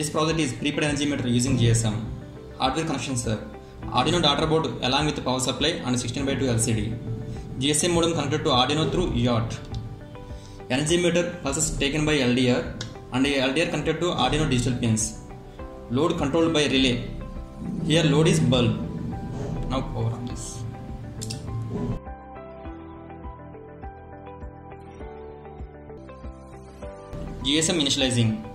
This project is prepaid energy meter using GSM. Hardware connection sir. Arduino daughter board along with power supply and 16 by 2 LCD. GSM modem connected to Arduino through EOT. Energy meter pulses taken by LDR and LDR connected to Arduino digital pins. Load controlled by relay. Here load is bulb. Now power on this. GSM initializing.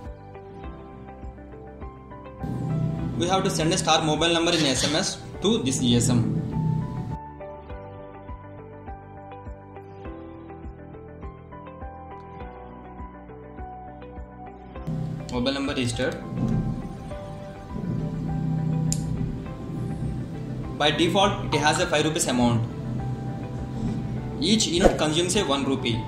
We have to send a star mobile number in SMS to this GSM. Mobile number registered. By default, it has a 5 rupees amount. Each unit consumes a 1 rupee.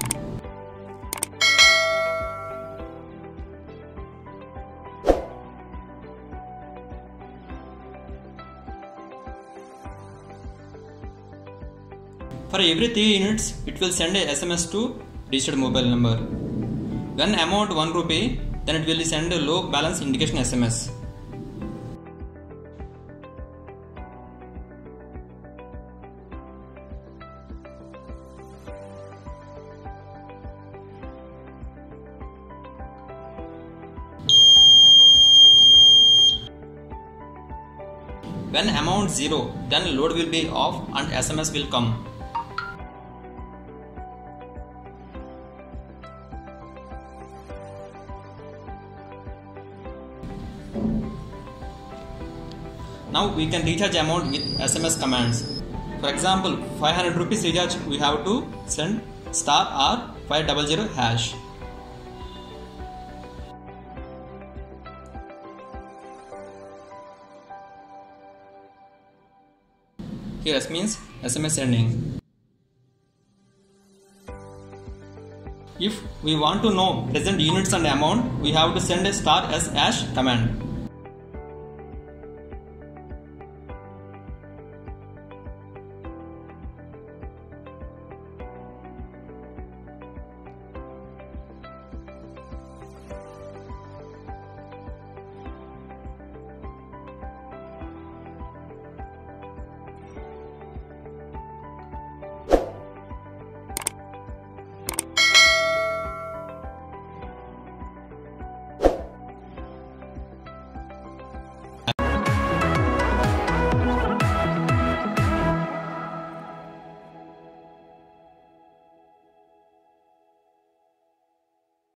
For every 3 units, it will send a SMS to registered mobile number. When amount 1 rupee, then it will send a low balance indication SMS. When amount 0, then load will be off and SMS will come. Now we can recharge amount with SMS commands. For example, 500 rupees recharge we have to send star or 500 hash. Here S means SMS sending. If we want to know present units and amount, we have to send a star S hash command.